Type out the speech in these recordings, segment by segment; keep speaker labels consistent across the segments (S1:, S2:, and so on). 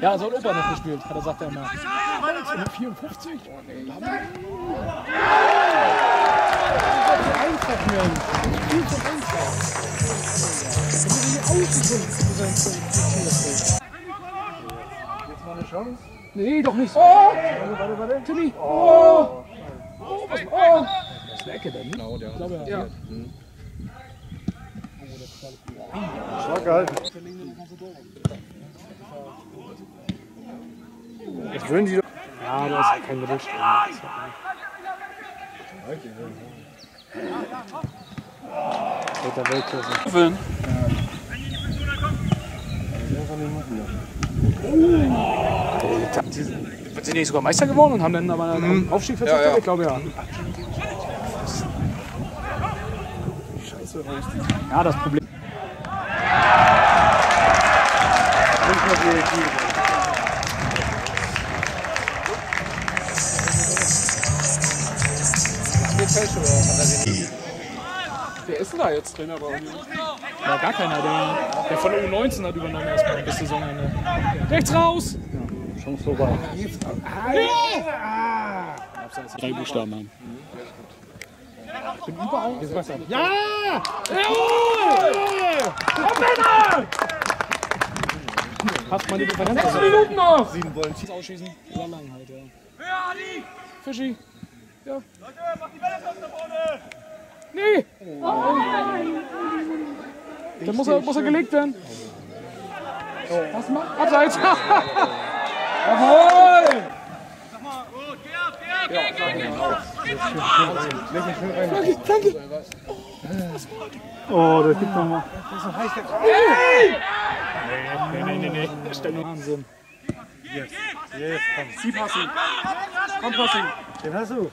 S1: Ja, so hat Opa noch gespielt, hat er sagt er immer. 54? Oh nee. Einfach, Mensch. Viel zu einfach. Das ist nicht ausgesucht Jetzt mal eine Chance? Nee, doch nicht. Oh! Warte, warte, warte. Timmy! Oh! Oh, was, oh! Das ist eine Ecke denn, Genau, der ich glaube, ja. Mhm.
S2: Stark gehalten.
S1: Würden die doch. Ja, da ist kein Gerücht. Dritter Weltklasse. Oh. Die sind die nicht sogar Meister geworden und haben dann aber einen mhm. Aufstieg verzichtet? Ja, ja. Ich glaube ja. Scheiße, Ja, das Problem. Wer ist denn da jetzt Trainer bei Union? Ja, gar keiner. Der, der von der U19 hat übernommen erstmal bis Saisonende. Rechts raus!
S2: Ja, Chance vorbei.
S1: Ah, Drei Buchstaben haben. Ich bin überall. Ja! Jawohl! Komm, Passt mal die Differenz. Sechs Minuten noch! Sieben wollen ausschießen. Oder lang halt, ja. Fischi. Ja. Leute, mach die Bälle fest da vorne! Nee! Oh. Dann muss er, muss er gelegt werden. Oh. Was macht? Abseits! Jawohl! Sag mal, gut, geh ab, geh ab, geh, geh, geh! Danke, danke!
S2: Oh, das gibt nochmal.
S1: Das ist noch heiß. Nee! Nee, nee, nee, nee. Das ist Wahnsinn.
S2: Yes. Yes, komm.
S1: Sie passen. Komm, Passing.
S2: Den hast du.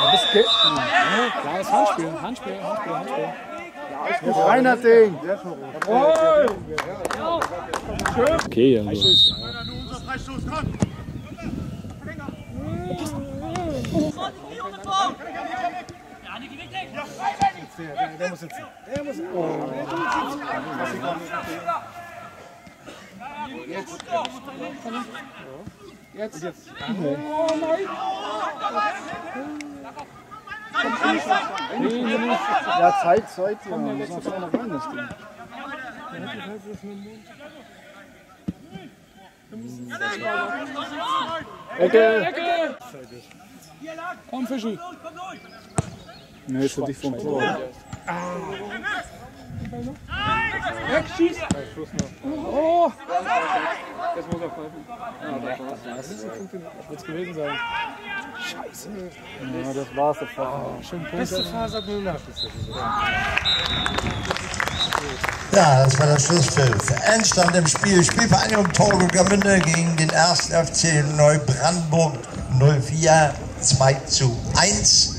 S1: Ja, das geht. Ja, klares Handspiel. Handspiel, Handspiel, Handspiel.
S2: Das reiner Ding.
S1: Okay, also.
S2: Der, muss sitzen. Der muss sitzen. Oh. Jetzt. Jetzt. Jetzt. Oh nein. Ja, Zeit, Zeit. Ja, muss man vorne rein, das.
S1: Ecke! Ecke! Komm, Fischi!
S2: Nee, ist für dich vom Tor. Ah.
S1: Wegschießen! Oh!
S2: Jetzt muss er pfeifen. Ja, das wird es gewesen sein.
S1: Scheiße.
S2: Ja, das war's. Das war
S1: oh, schön Punkt.
S2: Beste Phase
S3: Ja, das war der Schlusspfiff. Endstand im Spiel. Spielvereinigung Torgegamünde gegen den 1. FC Neubrandenburg 04 2 zu 1.